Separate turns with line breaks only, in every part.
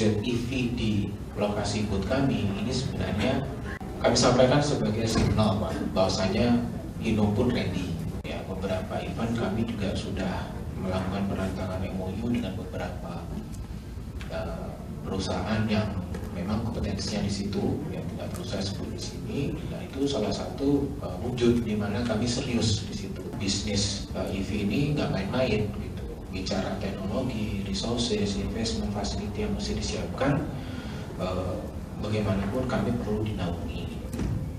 ZEV di lokasi booth kami ini sebenarnya kami sampaikan sebagai signal Pak bahwasanya Hino pun ready. Ya beberapa event kami juga sudah melakukan perantangan MOU dengan beberapa uh, perusahaan yang memang kompetensinya di situ yang tidak perlu saya sebut di sini. Nah itu salah satu uh, wujud di mana kami serius di situ. Bisnis uh, EV ini nggak main-main gitu bicara teknologi resources investment facility yang mesti disiapkan uh, bagaimanapun kami perlu dinaungi.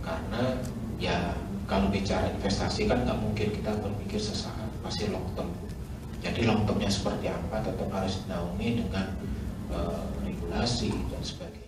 Karena ya kalau bicara investasi kan nggak mungkin kita berpikir sesaat pasti long term. Jadi long termnya seperti apa tetap harus dinaungi dengan uh, regulasi dan sebagainya